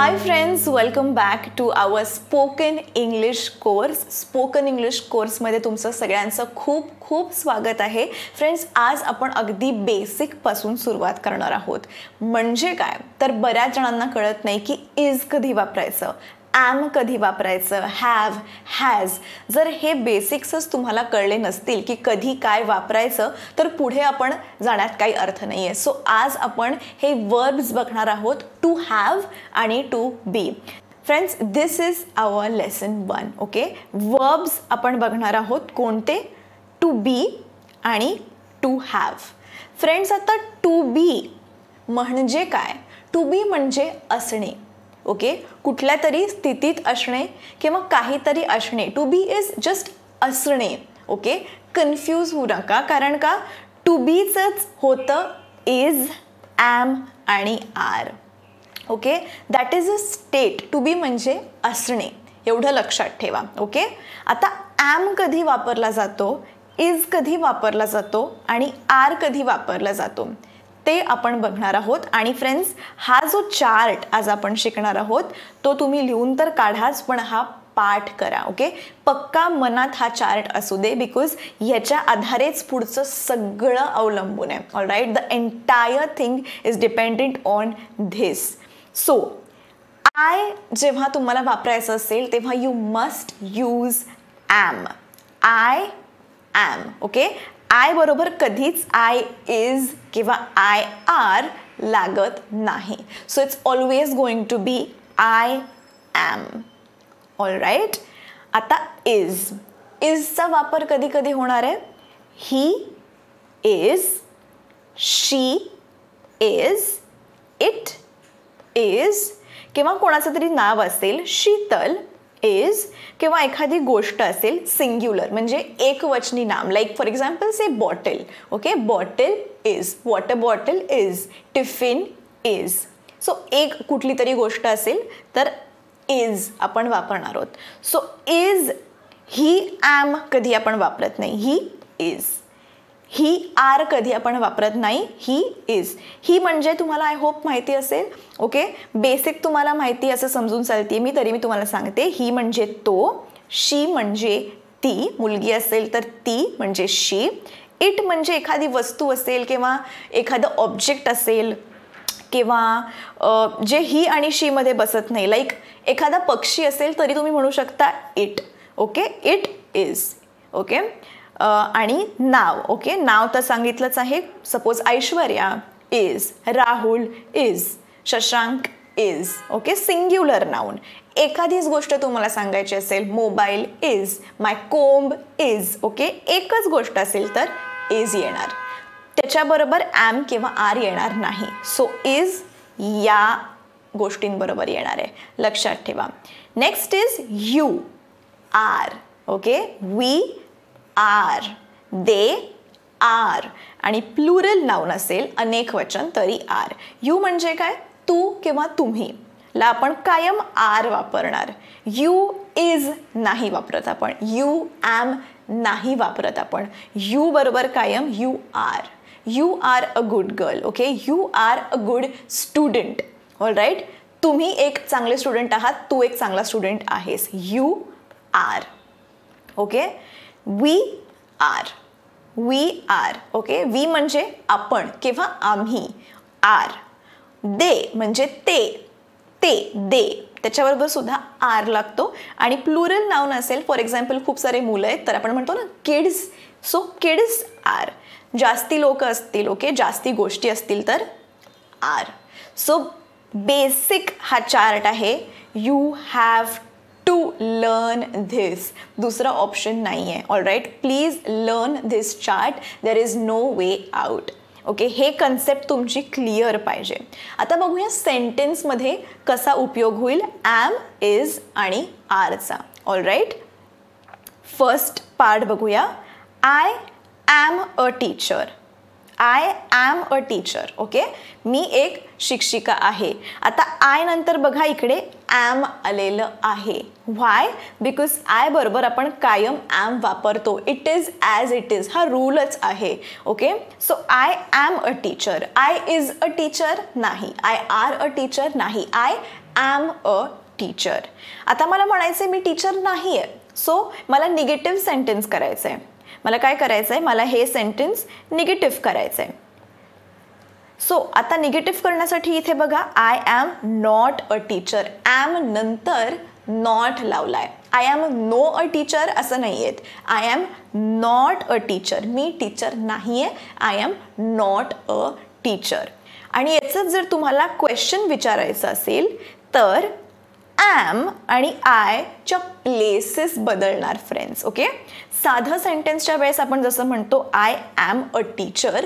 Hi friends welcome back to our spoken English course spoken English कोर्समध्ये तुमचं सगळ्यांचं खूप खूप स्वागत आहे. फ्रेंड्स आज आपण अगदी बेसिकपासून सुरुवात करणार आहोत. म्हणजे काय? तर बऱ्याच जणांना कळत नाही की इज कधी वापरायचं. ॲम कधी वापरायचं? हॅव हॅज जर हे बेसिक्सच तुम्हाला कळले नसतील की कधी काय वापरायचं तर पुढे आपण जाण्यात काही अर्थ नाही आहे सो आज आपण हे वर्ब्स बघणार आहोत टू हॅव आणि to be friends this is our lesson one okay verbs आपण बघणार आहोत कोणते? टू बी आणि टू हॅव फ्रेंड्स आता टू बी म्हणजे काय? टू बी म्हणजे असणे. ओके? कुठल्या तरी स्थितीत असणे किंवा काहीतरी असणे. टू बी इज जस्ट असणे. ओके? कन्फ्यूज होऊ नका. कारण का? टू बीचंच होतं इज ॲम आणि are okay? That is a state to be म्हणजे असणे. एवढं लक्षात ठेवा. ओके? आता ॲम कधी वापरला जातो? इज कधी वापरला जातो? आणि आर कधी वापरला जातो? ते आपण बघणार आहोत. आणि फ्रेंड्स हा जो चार्ट आज आपण शिकणार आहोत तो तुम्ही लिहून तर काढाच पण हा पाठ करा ओके पक्का मनात हा चार्ट असू दे बिकॉज याच्या आधारेच पुढचं सगळं अवलंबून आहे. All right the entire thing is dependent on this so I जेव्हा तुम्हाला वापरायचं असेल तेव्हा you must use am I am okay I बरोबर कधीच आय इज किंवा आय आर लागत नाही. So it's always going to be I am all right आता इज इजचा वापर कधी कधी होणार आहे? He is she is it is किंवा कोणाचं तरी नाव असेल शीतल इज किंवा एखादी गोष्ट असेल सिंग्युलर म्हणजे एक वचनी नाम. Like for example say bottle okay bottle is water bottle is tiffin is so एक कुठली तरी गोष्ट असेल तर इज आपण वापरणार आहोत. सो इज ही ॲम कधी आपण वापरत नाही. ही इज ही आर कधी आपण वापरत नाही ही इज ही म्हणजे तुम्हाला आय होप माहिती असेल ओके बेसिक तुम्हाला माहिती असं समजून चालते मी तरी मी तुम्हाला सांगते. ही म्हणजे तो शी म्हणजे ती मुलगी असेल तर ती म्हणजे शी इट म्हणजे एखादी वस्तू असेल किंवा एखादं ऑब्जेक्ट असेल किंवा जे ही आणि शीमध्ये बसत नाही. लाईक एखादा पक्षी असेल तरी तुम्ही म्हणू शकता it okay it is okay आणि नाव ओके नाव तर सांगितलंच आहे. Suppose Aishwarya is Rahul is Shashank is okay singular noun एखादीच गोष्ट तुम्हाला सांगायची असेल मोबाईल इज माय कोंब इज ओके एकच गोष्ट असेल तर इज येणार. त्याच्याबरोबर ॲम किंवा आर येणार नाही. सो इज या गोष्टींबरोबर येणार आहे. लक्षात ठेवा. Next is you are okay we are. They are. आणि प्लुरल नाऊन असेल अनेक वचन तरी आर. यू म्हणजे काय? तू किंवा तुम्ही. ला आपण कायम आर वापरणार. यू इज नाही वापरत आपण. यू ॲम नाही वापरत आपण. यू बरोबर कायम you are. You are a good girl okay? You are a good student. All right तुम्ही एक चांगले स्टुडंट आहात तू एक चांगला स्टुडंट आहेस. You are. Okay? We are we are okay we म्हणजे आपण किंवा आम्ही. आर दे म्हणजे ते. ते दे त्याच्याबरोबर सुद्धा आर लागतो. आणि प्लुरल नाऊन असेल फॉर एक्झाम्पल खूप सारे मुलं आहेत तर आपण म्हणतो ना किड्स सो किड्स आर जास्ती लोक असतील ओके जास्ती गोष्टी असतील तर आर सो बेसिक हा चार्ट आहे. You have to learn this दुसरा ऑप्शन नाही आहे all right please learn this chart there is no way out okay हे कन्सेप्ट तुमची क्लिअर पाहिजे. आता बघूया सेंटेन्समध्ये कसा उपयोग होईल. ॲम इज आणि आरचा ऑल राईट फर्स्ट पार्ट बघूया. I am a teacher I am a teacher okay मी एक शिक्षिका आहे. आता आय नंतर बघा इकडे ॲम आलेलं आहे. व्हाय बिकॉज आय बरोबर आपण कायम ॲम वापरतो. It is as it is हा रूलच आहे okay so I am a teacher I is a teacher नाही. आय आर अ टीचर नाही. आय ॲम अ टीचर आता मला म्हणायचं आहे मी टीचर नाही आहे सो मला निगेटिव्ह सेंटेन्स करायचं आहे मला काय करायचं आहे मला हे सेंटेन्स निगेटिव्ह करायचं आहे सो आता निगेटिव्ह करण्यासाठी इथे बघा I am not a teacher am नंतर नॉट लावलाय. I am no a teacher असं नाही आहेत I am not a teacher me teacher नाही आहे I am not a teacher आणि याचं जर तुम्हाला क्वेश्चन विचारायचं असेल तर ॲम आणि आयच्या प्लेसेस बदलणार फ्रेंड्स ओके साधं सेंटेन्सच्या वेळेस आपण जसं म्हणतो I am a teacher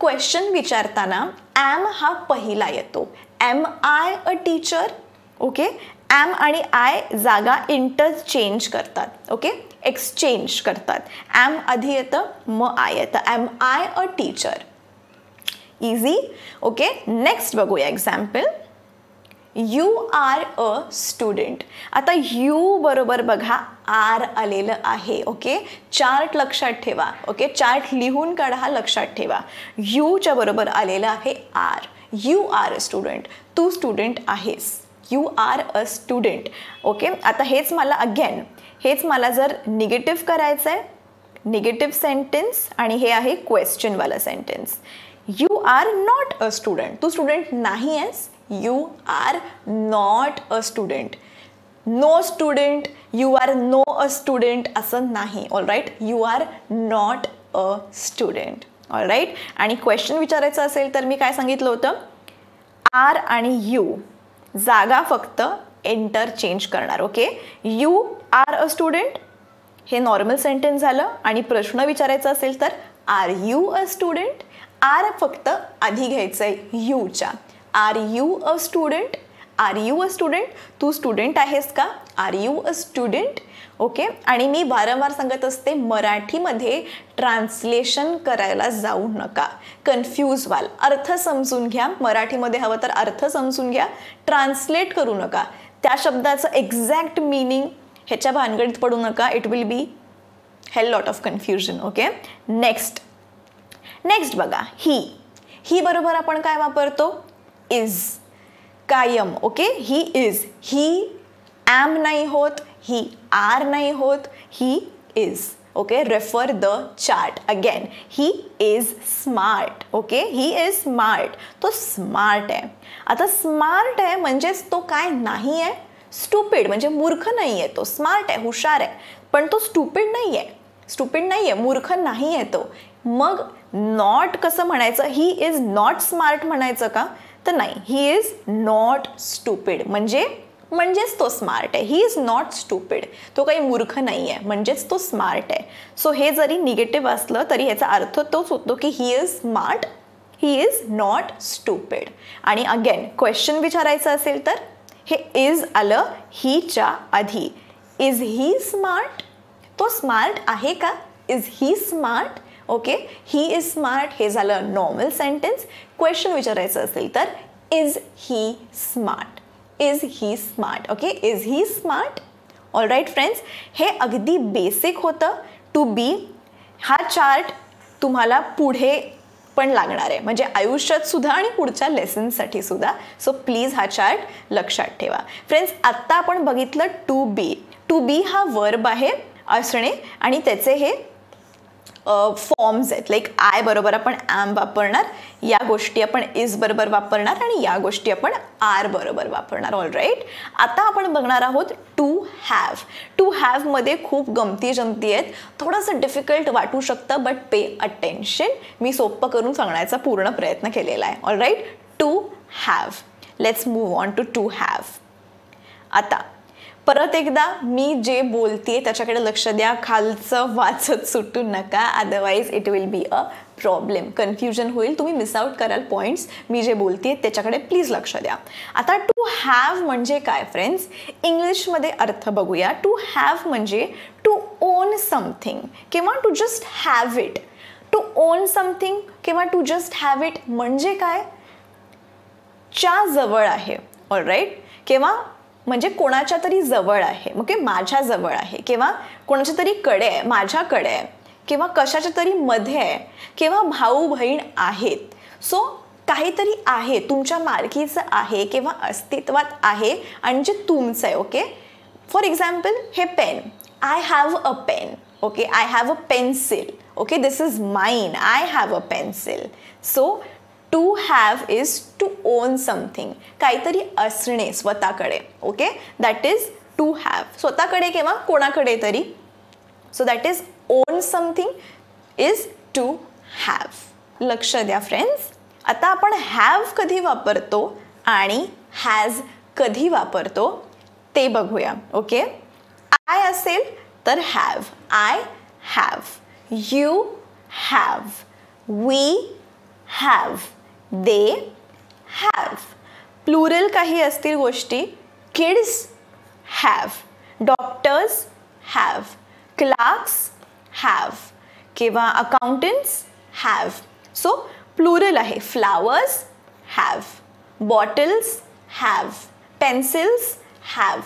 question विचारताना ॲम हा पहिला येतो. Am I a teacher okay am आणि आय जागा इंटरचेंज करतात ओके एक्सचेंज करतात. ॲम आधी येतं मग आय येतं. Am I a teacher easy okay next बघूया example you are a student आता यू बरोबर बघा आर आलेलं आहे ओके चार्ट लक्षात ठेवा ओके चार्ट लिहून काढा लक्षात ठेवा. यूच्या बरोबर आलेलं आहे are you are a student Tu student आहेस. You are a student okay आता हेच मला अगेन हेच मला जर निगेटिव्ह करायचं आहे निगेटिव्ह सेंटेन्स आणि हे आहे क्वेश्चनवाला sentence you are not a student Tu student नाही आहेस you are not a student no student you are no a student असं नाही. All right you are not a student all right आणि question विचारायचं असेल तर मी काय सांगितलं होतं? आर आणि यू जागा फक्त एंटर चेंज करणार okay you are a student हे नॉर्मल सेंटेन्स झालं. आणि प्रश्न विचारायचा असेल तर are you a student are फक्त आधी घ्यायचं आहे यूच्या are you a student are you a student Tu student आहेस का? Are you a student okay आणि मी वारंवार सांगत असते मराठीमध्ये ट्रान्सलेशन करायला जाऊ नका. कन्फ्यूज व्हाल. अर्थ समजून घ्या. मराठीमध्ये हवं तर अर्थ समजून घ्या. ट्रान्सलेट करू नका. त्या शब्दाचं एक्झॅक्ट मिनिंग ह्याच्या भानगडीत पडू नका. It will be hell lot of confusion okay next next बघा. ही ही बरोबर आपण काय वापरतो? इज कायम okay he is he am नाही होत ही आर नाही होत he is okay refer the chart again he is smart okay he is smart तो स्मार्ट आहे आता स्मार्ट आहे म्हणजेच तो काय नाही आहे? स्टुपिड म्हणजे मूर्ख नाही आहे तो. स्मार्ट आहे हुशार आहे. पण तो स्टुपिड नाही आहे. स्टुपिड नाही आहे मूर्ख नाही आहे तो. मग नॉट कसं म्हणायचं? ही इज नॉट स्मार्ट म्हणायचं का? तर नाही. ही इज नॉट स्टुपिड म्हणजे म्हणजेच तो स्मार्ट आहे. ही इज नॉट स्टुपिड तो काही मूर्ख नाही आहे म्हणजेच तो स्मार्ट आहे. सो हे जरी निगेटिव्ह असलं तरी ह्याचा अर्थ तोच होतो की he is smart he is not stupid आणि अगेन क्वेश्चन विचारायचं असेल तर हे इज आलं हीच्या आधी. इज ही स्मार्ट तो स्मार्ट आहे का? Is he smart okay he is smart हे झालं नॉर्मल सेंटेन्स क्वेश्चन विचारायचं असेल तर is he smart is he smart okay is he smart all right friends हे अगदी बेसिक होतं टू बी हा चार्ट तुम्हाला पुढे पण लागणार आहे. म्हणजे आयुष्यात सुद्धा आणि पुढच्या लेसन्ससाठी सुद्धा. सो प्लीज हा चार्ट लक्षात ठेवा. फ्रेंड्स आत्ता आपण बघितलं टू बी टू बी हा वर्ब आहे असणे आणि त्याचे हे फॉर्म्स आहेत. लाईक आय बरोबर आपण ॲम वापरणार या गोष्टी आपण इज बरोबर वापरणार आणि या गोष्टी आपण आर बरोबर वापरणार. ऑल राईट आता आपण बघणार आहोत टू हॅव टू हॅवमध्ये खूप गमती जमती आहेत. थोडंसं डिफिकल्ट वाटू शकतं बट पे अटेन्शन मी सोपं करून सांगण्याचा पूर्ण प्रयत्न केलेला आहे. All right to have let's move on to to have आता परत एकदा मी जे बोलते त्याच्याकडे लक्ष द्या खालचं वाचत सुटू नका otherwise it will be a problem confusion होईल तुम्ही मिस आउट कराल पॉईंट्स मी जे बोलते त्याच्याकडे प्लीज लक्ष द्या. आता टू हॅव म्हणजे काय फ्रेंड्स इंग्लिशमध्ये अर्थ बघूया. टू हॅव म्हणजे टू ओन समथिंग किंवा to just have it to own something किंवा टू जस्ट हॅव इट म्हणजे काय? च्या जवळ आहे. ऑल राईट किंवा म्हणजे कोणाच्या तरी जवळ आहे. ओके? माझ्या जवळ आहे. किंवा कोणाच्या तरी कडे आहे माझ्याकडे आहे किंवा कशाच्या तरी मध्ये आहे किंवा भाऊ बहीण आहेत. सो काहीतरी आहे तुमच्या मालकीचं आहे किंवा अस्तित्वात आहे आणि जे तुमचं आहे ओके? फॉर एक्झाम्पल हे pen I have a pen okay? I have a pencil okay? This is mine I have a pencil so to have is to own something काहीतरी असणे स्वतःकडे. Okay that is to have स्वतःकडे किंवा कोणाकडे तरी. So that is own something is to have लक्ष द्या friends आता आपण हॅव कधी वापरतो आणि हॅज कधी वापरतो ते बघूया. ओके आय असेल तर have I have you have we have they have plural काही असतील गोष्टी kids have doctors have clerks have किंवा अकाउंटंट्स हॅव सो प्लुरल आहे. Flowers have bottles have pencils have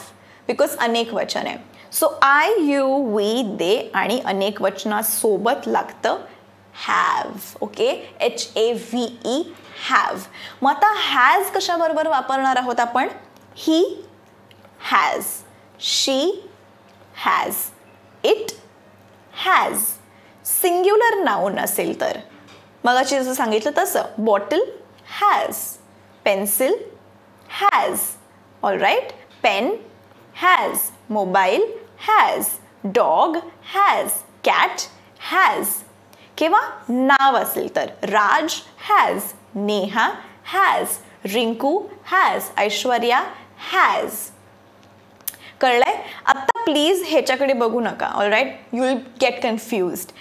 because अनेक वचन आहे. So I you we they आणि अनेक वचनासोबत लागतं have okay H A V E have मग आता हॅज कशाबरोबर वापरणार आहोत आपण? He has she has it has singular noun असेल तर. मगाशी जसं सांगितलं तसं. Bottle has pencil has all right pen has mobile has dog has cat has किंवा नाव असेल तर. Raj has Neha has Rinku has Aishwarya has कळलंय? आत्ता प्लीज ह्याच्याकडे बघू नका. All right you will get confused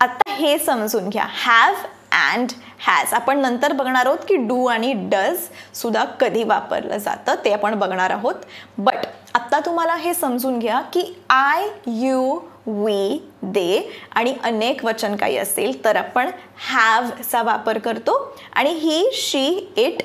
आत्ता हे समजून घ्या. हॅव अँड हॅज आपण नंतर बघणार आहोत की डू आणि डज सुद्धा कधी वापरलं जातं ते आपण बघणार आहोत. बट आत्ता तुम्हाला हे समजून घ्या की आय यू वी दे आणि अनेक वचन काही असेल तर आपण हॅवचा वापर करतो आणि he she it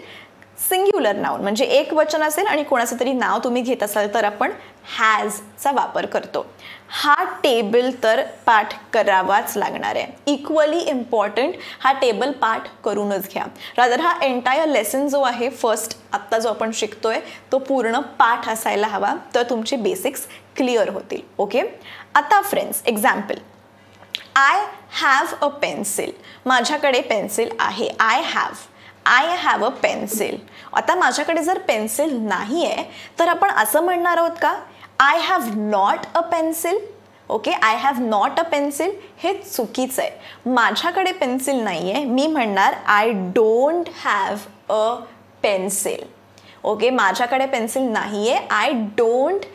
singular noun म्हणजे एक वचन असेल आणि कोणाचं तरी नाव तुम्ही घेत असाल तर आपण हॅजचा वापर करतो. हा टेबल तर पाठ करावाच लागणार आहे. इक्वली इम्पॉर्टंट हा टेबल पाठ करूनच घ्या. रादर हा एंटायर लेसन जो आहे फर्स्ट आत्ता जो आपण शिकतोय तो पूर्ण पाठ असायला हवा तर तुमचे बेसिक्स क्लिअर होतील. ओके आता friends example I have a pencil माझ्याकडे पेन्सिल आहे. I have I have a pencil आता माझ्याकडे जर पेन्सिल नाही आहे तर आपण असं म्हणणार आहोत का? I have not a pencil okay I have not a pencil हे चुकीचं आहे. माझ्याकडे पेन्सिल नाही आहे मी म्हणणार I don't have a pencil okay माझ्याकडे पेन्सिल नाही आहे I don't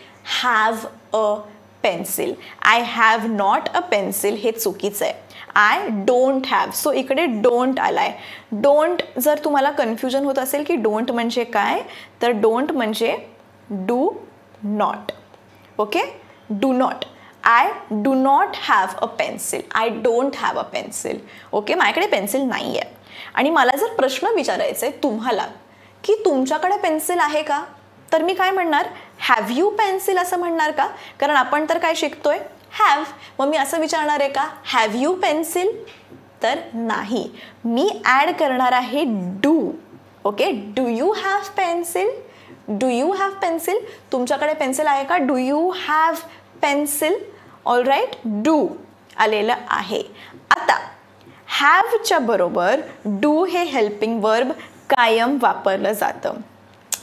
have a pencil. I have not a pencil हे चुकीचं आहे. आय डोंट हॅव सो इकडे डोंट आलाय. डोंट जर तुम्हाला कन्फ्युजन होत असेल की डोंट म्हणजे काय तर डोंट म्हणजे do not okay do not I do not have a pencil I don't have a pencil okay माझ्याकडे पेन्सिल नाही आहे आणि मला जर प्रश्न विचारायचा आहे तुम्हाला की तुमच्याकडे पेन्सिल आहे का? तर मी काय म्हणणार? हॅव यू पेन्सिल असं म्हणणार का? कारण आपण तर काय शिकतोय? हॅव मग मी असं विचारणार आहे का? हॅव यू पेन्सिल तर नाही. मी ॲड करणार आहे do okay do you have pencil do you have pencil तुमच्याकडे पेन्सिल आहे का? Do you have pencil all right do आलेलं आहे. आता हॅवच्या बरोबर डू हे हेल्पिंग वर्ब कायम वापरलं जातं.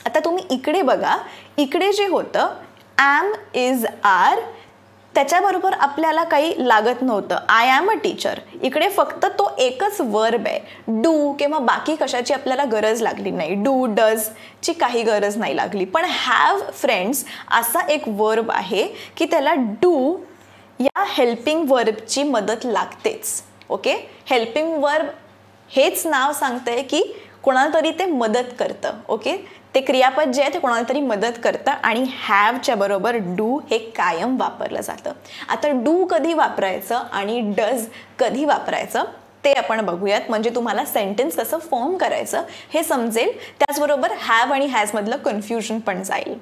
आता तुम्ही इकडे बघा इकडे जे होतं ॲम इज आर त्याच्याबरोबर आपल्याला काही लागत नव्हतं. आय ॲम अ टीचर इकडे फक्त तो एकच वर्ब आहे. डू किंवा बाकी कशाची आपल्याला गरज लागली नाही. डू डज ची काही गरज नाही लागली. पण हॅव फ्रेंड्स असा एक वर्ब आहे की त्याला डू या हेल्पिंग वर्बची मदत लागतेच. ओके हेल्पिंग वर्ब हेच नाव सांगतंय की कोणाला तरी ते मदत करतं. ओके ते क्रियापद जे आहे ते कोणाला तरी मदत करतं आणि हॅवच्या बरोबर डू हे कायम वापरलं जातं. आता डू कधी वापरायचं आणि डज कधी वापरायचं ते आपण बघूयात. म्हणजे तुम्हाला सेंटेन्स कसं फॉर्म करायचं हे समजेल. त्याचबरोबर हॅव आणि हॅजमधलं कन्फ्युजन पण जाईल.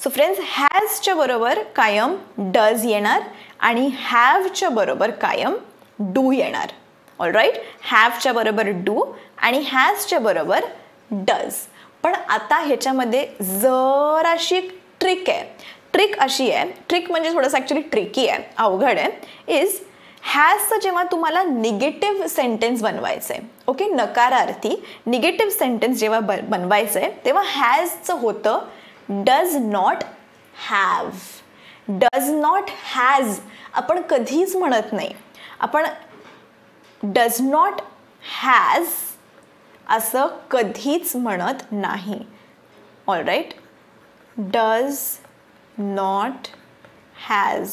सो फ्रेंड्स हॅजच्या बरोबर कायम डज येणार आणि हॅवच्या बरोबर कायम डू येणार. ऑल राईट हॅवच्या बरोबर डू आणि हॅजच्या बरोबर डज पण आता ह्याच्यामध्ये जराशी ट्रिक आहे. ट्रिक अशी आहे ट्रिक म्हणजे थोडंसं ॲक्च्युली ट्रिकी आहे अवघड आहे इज हॅजचं जेव्हा तुम्हाला निगेटिव्ह सेंटेन्स बनवायचं आहे ओके नकारार्थी निगेटिव्ह सेंटेन्स जेव्हा ब बनवायचं आहे तेव्हा हॅजचं होतं does not have does not has आपण कधीच म्हणत नाही. आपण डज नॉट हॅज असं कधीच म्हणत नाही. All right does not has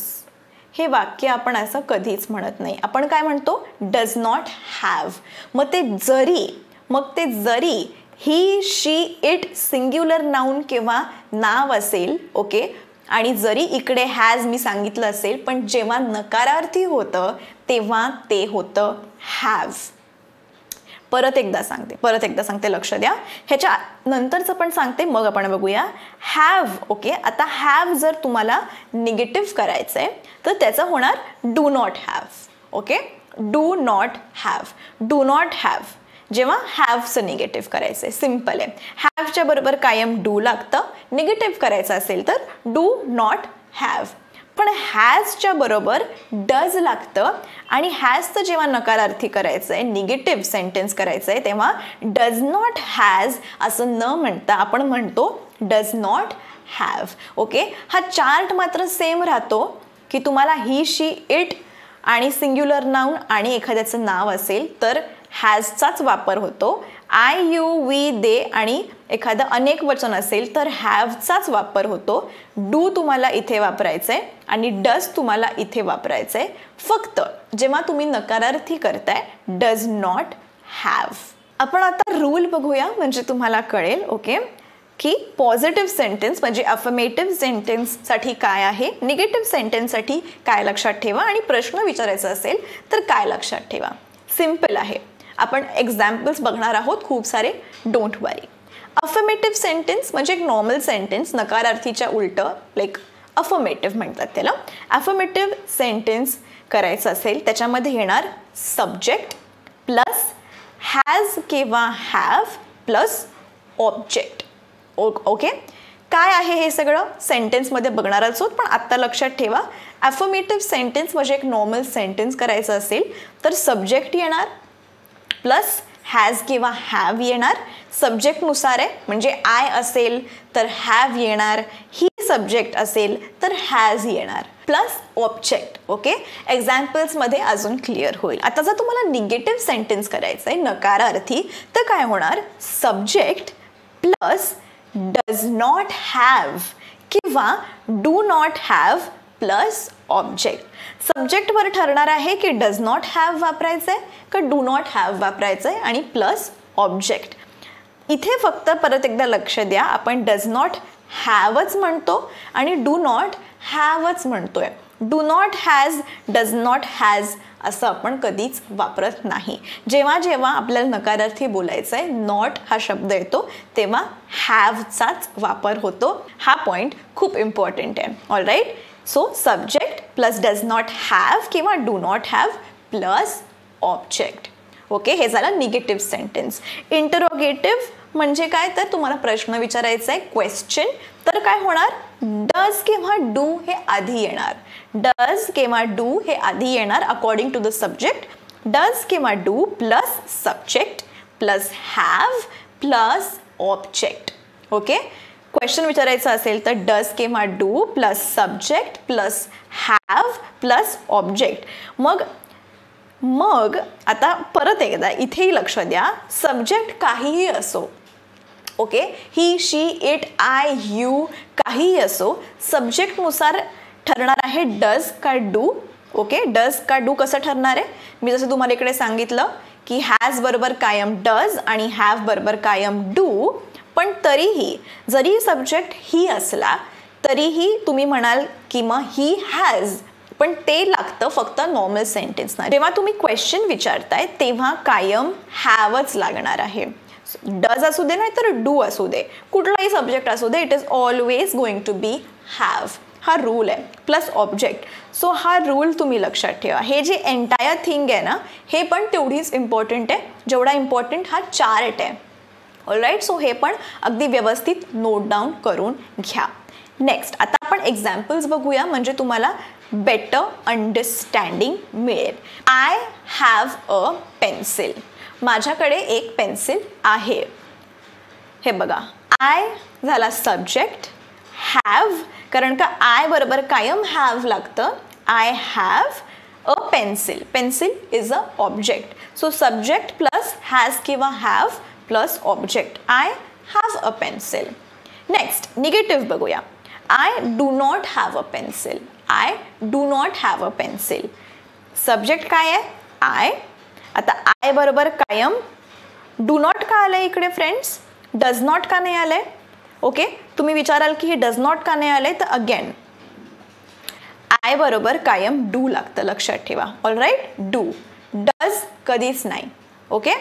हे वाक्य आपण असं कधीच म्हणत नाही. आपण काय म्हणतो? डज नॉट हॅव मग ते जरी मग ते जरी he she it singular noun किंवा नाव असेल ओके आणि जरी इकडे हॅज मी सांगितलं असेल पण जेव्हा नकारार्थी होतं तेव्हा ते होतं हॅव परत एकदा सांगते परत एकदा सांगते लक्ष द्या. ह्याच्या नंतरचं पण सांगते मग आपण बघूया. हॅव ओके आता हॅव जर तुम्हाला निगेटिव्ह करायचं आहे तर त्याचं होणार do not have okay do not have do not have जेव्हा हॅवचं निगेटिव्ह करायचं आहे सिंपल आहे. हॅवच्या बरोबर कायम डू लागतं. निगेटिव्ह करायचं असेल तर डू नॉट हॅव पण हॅजच्या बरोबर डज लागतं आणि हॅजचं जेव्हा नकारार्थी करायचं आहे निगेटिव्ह सेंटेन्स करायचं आहे तेव्हा डज नॉट हॅज असं न म्हणता आपण म्हणतो डज नॉट हॅव ओके हा चार्ट मात्र सेम राहतो की तुम्हाला ही शी इट आणि सिंग्युलर नाऊन आणि एखाद्याचं नाव असेल तर हॅजचाच वापर होतो. आय यू वी दे आणि एखादं अनेक वचन असेल तर हॅवचाच वापर होतो. डू तुम्हाला इथे वापरायचं आहे आणि डज तुम्हाला इथे वापरायचं आहे फक्त जेव्हा तुम्ही नकारार्थी करताय डज नॉट हॅव आपण आता रूल बघूया म्हणजे तुम्हाला कळेल ओके? की पॉझिटिव्ह सेंटेन्स म्हणजे अफर्मेटिव्ह सेंटेन्ससाठी काय आहे निगेटिव्ह सेंटेन्ससाठी काय लक्षात ठेवा आणि प्रश्न विचारायचा असेल तर काय लक्षात ठेवा. सिंपल आहे. आपण एक्झाम्पल्स बघणार आहोत खूप सारे. डोंट वरी अफर्मेटिव्ह सेंटेन्स म्हणजे एक नॉर्मल सेंटेन्स नकारार्थीच्या उलटं लाईक अफर्मेटिव्ह म्हणतात त्याला. अफर्मेटिव्ह सेंटेन्स करायचं असेल त्याच्यामध्ये येणार सब्जेक्ट प्लस हॅज किंवा have plus object oh okay काय आहे हे सगळं? सेंटेन्समध्ये बघणारच आहोत पण आत्ता लक्षात ठेवा. ॲफर्मेटिव्ह सेंटेन्स म्हणजे एक नॉर्मल सेंटेन्स करायचं असेल तर सब्जेक्ट येणार प्लस हॅज किंवा हॅव येणार. सब्जेक्टनुसार आहे म्हणजे आय असेल तर हॅव येणार. ही सब्जेक्ट असेल तर हॅज येणार. प्लस ऑब्जेक्ट ओके एक्झाम्पल्समध्ये अजून क्लिअर होईल. आता जर तुम्हाला निगेटिव्ह सेंटेन्स करायचं आहे नकारार्थी तर काय होणार? Subject plus does not have किंवा do not have plus object. सब्जेक्टवर ठरणार आहे की डज नॉट हॅव वापरायचं आहे का डू नॉट हॅव वापरायचं आहे आणि प्लस ऑब्जेक्ट. इथे फक्त परत एकदा लक्ष द्या आपण डज नॉट हॅवच म्हणतो आणि डू नॉट हॅवच म्हणतो आहे do not has does not has असं आपण कधीच वापरत नाही. जेव्हा जेव्हा आपल्याला नकारार्थी बोलायचं आहे नॉट हा शब्द येतो तेव्हा हॅवचाच वापर होतो. हा पॉईंट खूप इम्पॉर्टंट आहे. All right so subject plus does not have किंवा do not have plus object. Okay हे झालं निगेटिव्ह सेंटेन्स. इंटरोगेटिव्ह म्हणजे काय? तर तुम्हाला प्रश्न विचारायचा आहे क्वेश्चन. तर काय होणार? डज किंवा डू हे आधी येणार. डज किंवा डू हे आधी येणार according to the subject does किंवा do plus subject plus have plus object. Okay? Question विचारायचं असेल तर डज किंवा do plus subject plus have plus object. मग मग आता परत एकदा इथेही लक्ष द्या. सब्जेक्ट काहीही असो okay he she it I you काहीही असो सब्जेक्टनुसार ठरणार आहे डज का डू ओके डज का डू कसं ठरणार आहे? मी जसं तुम्हाला इकडे सांगितलं की हॅज बरोबर कायम डज आणि हॅव बरोबर कायम डू पण तरीही जरी सब्जेक्ट ही असला तरीही तुम्ही म्हणाल की मग ही हॅज पण ते लागतं फक्त नॉर्मल सेंटेन्सना जेव्हा तुम्ही क्वेश्चन विचारताय तेव्हा कायम हॅवच लागणार आहे. डज असू दे नाही तर डू असू दे. कुठलाही सब्जेक्ट असू दे it is always going to be have हा रूल आहे. प्लस ऑब्जेक्ट सो हा रूल तुम्ही लक्षात ठेवा. हे जे एंटायर थिंग आहे ना हे पण तेवढीच इम्पॉर्टंट आहे. जेवढा इम्पॉर्टंट हा चार्ट आहे. ऑलराईट सो हे पण अगदी व्यवस्थित नोट डाऊन करून घ्या. नेक्स्ट आता आपण एक्झाम्पल्स बघूया म्हणजे तुम्हाला बेटर अंडरस्टँडिंग मिळेल. आय हॅव अ पेन्सिल माझ्याकडे एक पेन्सिल आहे. हे बघा. आय झाला सब्जेक्ट हॅव कारण का आय बरोबर कायम हॅव लागतं. I have a pencil pencil is a object so subject plus has किंवा have plus object I have a pencil next negative बघूया I do not have a pencil I do not have a pencil subject काय आहे? I आता I बरोबर कायम. Do not का आलं आहे इकडे फ्रेंड्स डज नॉट का नाही आलं आहे ओके तुम्ही विचाराल की हे डज नॉट का नाही आलं आहे तर अगेन आय बरोबर कायम डू लागतं. लक्षात ठेवा. ऑल राईट डू डज कधीच नाही. Okay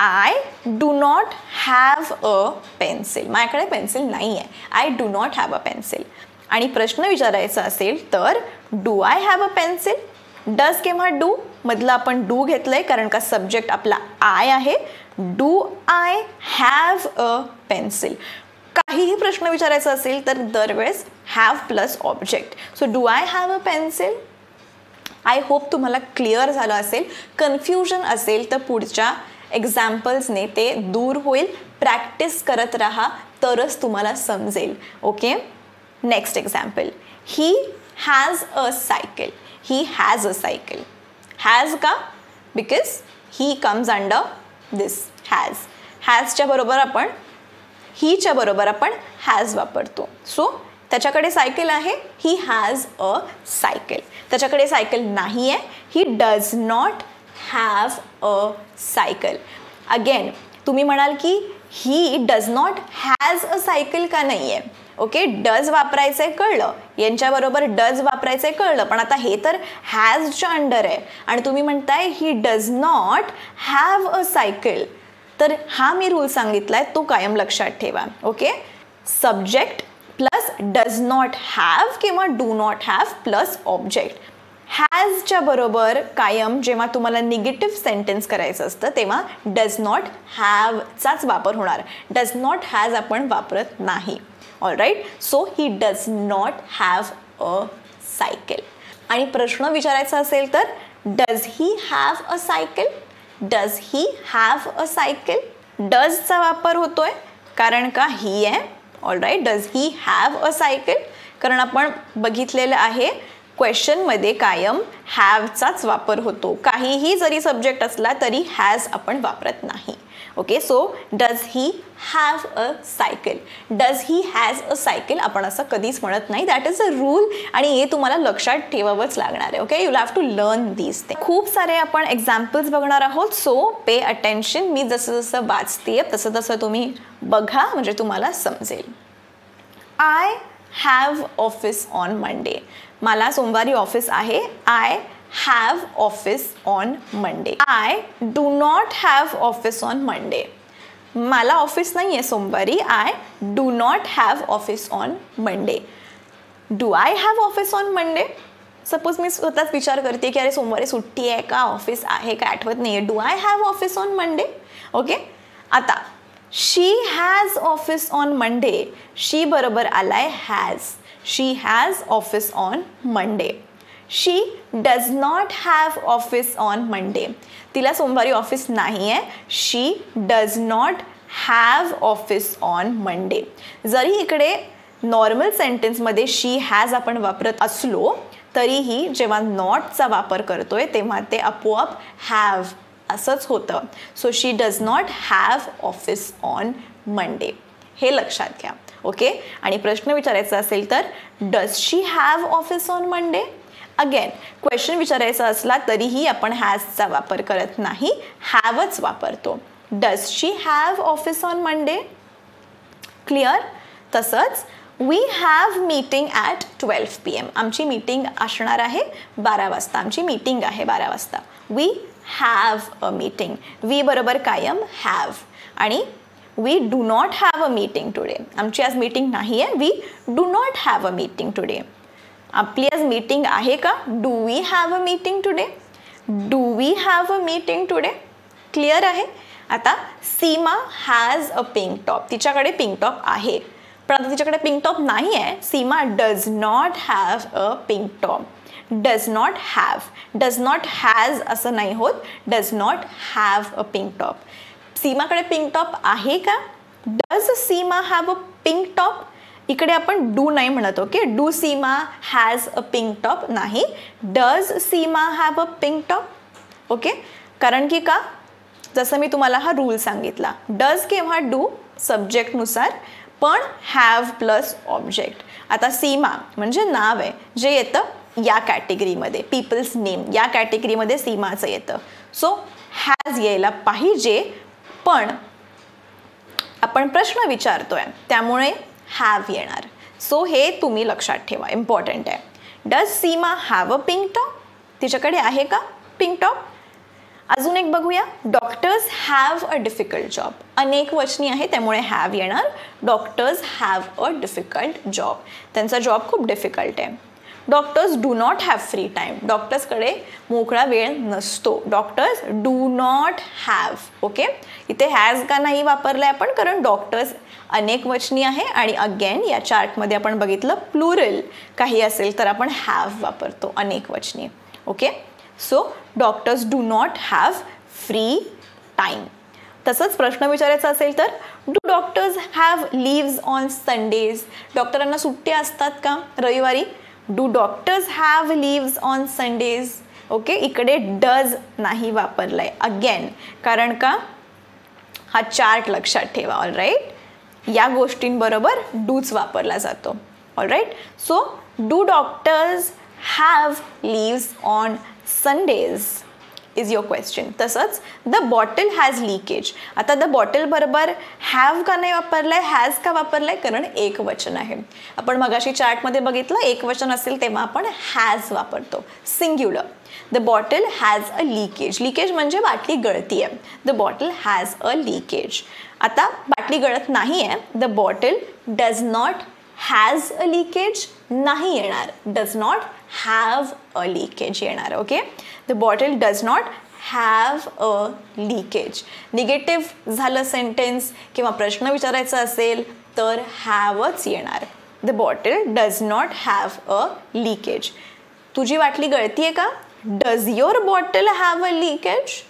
I do not have a pencil माझ्याकडे पेन्सिल नाही आहे I do not have a pencil आणि प्रश्न विचारायचा असेल तर do I have a pencil does किंवा डू मधलं आपण डू घेतलं आहे कारण का सब्जेक्ट आपला आय आहे. Do I have a pencil काहीही प्रश्न विचारायचा असेल तर दरवेळेस have plus object so do I have a pencil I hope तुम्हाला क्लिअर झालं असेल. कन्फ्युजन असेल तर पुढच्या एक्झाम्पल्सने ते दूर होईल. प्रॅक्टिस करत राहा तरच तुम्हाला समजेल. Okay next example he has a cycle he has a cycle has का? Because he comes under this has हॅजच्या बरोबर आपण हीच्या बरोबर आपण हॅज वापरतो. सो त्याच्याकडे सायकल आहे. ही हॅज अ सायकल त्याच्याकडे सायकल नाही आहे he does not have a cycle. Again तुम्ही म्हणाल की he does not has a cycle का नाही आहे ओके डज वापरायचं आहे कळलं. यांच्याबरोबर डज वापरायचं आहे कळलं. पण आता हे तर हॅजच्या अंडर आहे. आणि तुम्ही म्हणताय he does not have a cycle तर हा मी रूल सांगितला आहे तो कायम लक्षात ठेवा. Okay subject plus does not have किंवा do not have plus object हॅजच्या बरोबर कायम जेव्हा तुम्हाला निगेटिव्ह सेंटेन्स करायचं असतं तेव्हा डज नॉट हॅवचाच वापर होणार. डज नॉट हॅज आपण वापरत नाही. All right so he does not have a cycle आणि प्रश्न विचारायचा असेल तर does he have a cycle does he have a cycle डजचा वापर होतोय कारण का ही आहे? All right does he have a cycle कारण आपण बघितलेलं आहे क्वेश्चनमध्ये कायम हॅवचाच वापर होतो. काहीही जरी सब्जेक्ट असला तरी हॅज आपण वापरत नाही. Okay so does he have a cycle does he has a cycle आपण असं कधीच म्हणत नाही. दॅट इज अ रूल आणि हे तुम्हाला लक्षात ठेवावंच लागणार आहे. Okay you have to learn these ते खूप सारे आपण एक्झाम्पल्स बघणार आहोत. सो पे अटेन्शन मी जसं जसं वाचते तसं तसं तुम्ही बघा म्हणजे तुम्हाला समजेल. I have office on Monday मला सोमवारी ऑफिस आहे. I have office on Monday I do not have office on Monday मला ऑफिस नाही आहे सोमवारी. I do not have office on Monday do I have office on Monday suppose मी स्वतःच विचार करते की अरे सोमवारी सुट्टी आहे का? ऑफिस आहे का? आठवत नाही आहे do I have office on Monday okay आता she has office on Monday she बरोबर आलाय has she has office on Monday she does not have office on Monday तिला सोमवारी ऑफिस नाही आहे she does not have office on Monday जरी इकडे normal सेंटेन्समध्ये she has आपण वापरत असलो तरीही जेव्हा नॉटचा वापर करतोय तेव्हा ते आपोआप हॅव असंच होतं. So she does not have office on Monday हे लक्षात घ्या. ओके आणि प्रश्न विचारायचा असेल तर does she have office on Monday again question विचारायचा असला तरीही आपण हॅजचा वापर करत नाही. हॅवच वापरतो. Does she have office on Monday clear तसंच we have meeting at twelve P M आमची मीटिंग असणार आहे बारा वाजता. आमची मीटिंग आहे बारा वाजता. We have a meeting we बरोबर कायम हॅव आणि we do not have a meeting today आमची आज मीटिंग नाही आहे we do not have a meeting today आपली आज मीटिंग आहे का? Do we have a meeting today do we have a meeting today clear आहे? आता Seema has a pink top तिच्याकडे पिंक टॉप आहे. पण आता तिच्याकडे पिंक टॉप नाही आहे Seema does not have a pink top does not have does not has असं नाही होत. Does not have a pink top सीमाकडे pink top आहे का? Does Seema have a pink top इकडे आपण डू नाही म्हणत okay do Seema has a pink top नाही. Does Seema have a pink top okay कारण की का? जसं मी तुम्हाला हा रूल सांगितला. डज केव्हा डू सब्जेक्टनुसार पण हॅव प्लस ऑब्जेक्ट आता सीमा म्हणजे नाव आहे. जे येतं या कॅटेगरीमध्ये पीपल्स नेम या कॅटेगरीमध्ये सीमाचं येतं. सो हॅज यायला पाहिजे पण आपण प्रश्न विचारतोय त्यामुळे हॅव येणार. सो हे तुम्ही लक्षात ठेवा इम्पॉर्टंट आहे. Does Seema have a pink top तिच्याकडे आहे का पिंक टॉप अजून एक बघूया. Doctors have a difficult job अनेक वचनी आहे त्यामुळे हॅव येणार. Doctors have a difficult job त्यांचा जॉब खूप डिफिकल्ट आहे. Doctors do not have free time डॉक्टर्सकडे मोकळा वेळ नसतो. Doctors do not have okay इथे हॅज का नाही वापरलं आहे आपण? कारण डॉक्टर्स अनेक वचनी आहे आणि अगेन या चार्टमध्ये आपण बघितलं प्लुरल काही असेल तर आपण हॅव वापरतो. अनेक वचनी. Okay so doctors do not have free time तसंच प्रश्न विचारायचा असेल तर do doctors have leaves on Sundays डॉक्टरांना सुट्ट्या असतात का? रविवारी? Do doctors have leaves on Sundays okay इकडे डज नाही वापरलं आहे अगेन कारण का? हा चार्ट लक्षात ठेवा ऑल राईट या गोष्टींबरोबर डूच वापरला जातो all right so do doctors have leaves on Sundays is your question तसंच द बॉटल हॅज लिकेज आता द बॉटल बरोबर हॅव का नाही वापरलं आहे हॅज का वापरलं आहे कारण एक वचन आहे. आपण मगाशी चार्टमध्ये बघितलं एक वचन असेल तेव्हा आपण हॅज वापरतो. Singular the bottle has a leakage leakage म्हणजे बाटली गळती आहे the bottle has a leakage आता बाटली गळत नाही आहे the bottle does not has a leakage नाही येणार. Does not have a leakage येणार okay the bottle does not have a leakage negative झालं सेंटेन्स किंवा प्रश्न विचारायचा असेल तर हॅवच येणार. The bottle does not have a leakage तुझी वाटली गळती आहे का? Does your bottle have a leakage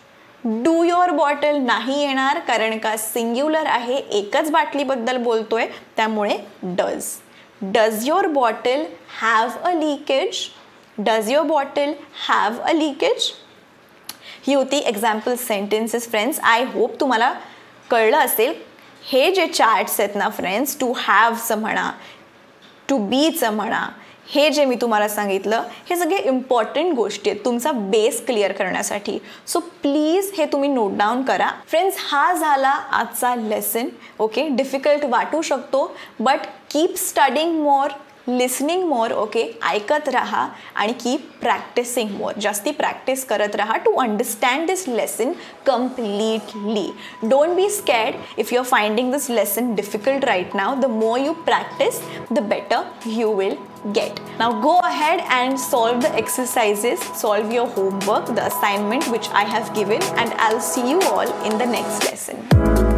do your bottle नाही येणार कारण का सिंग्युलर आहे एकच बाटलीबद्दल बोलतोय त्यामुळे does does your bottle have a leakage? Does your bottle have a leakage? ही होती example sentences friends I hope तुम्हाला कळलं असेल हे जे चार्ट्स आहेत ना फ्रेंड्स टू हॅवचं म्हणा टू बीचं म्हणा हे जे मी तुम्हाला सांगितलं हे सगळे इम्पॉर्टंट गोष्टी आहेत तुमचा बेस क्लिअर करण्यासाठी. सो प्लीज हे तुम्ही नोट डाऊन करा. फ्रेंड्स हा झाला आजचा लेसन ओके डिफिकल्ट वाटू शकतो but keep studying more listening more okay ऐकत राहा आणि कीप प्रॅक्टिसिंग मोर जास्ती प्रॅक्टिस करत राहा to understand this lesson completely don't be scared if you are finding this lesson difficult right now the more you practice the better you will get. Now go ahead and solve the exercises, solve your homework, the assignment which I have given and I'll see you all in the next lesson.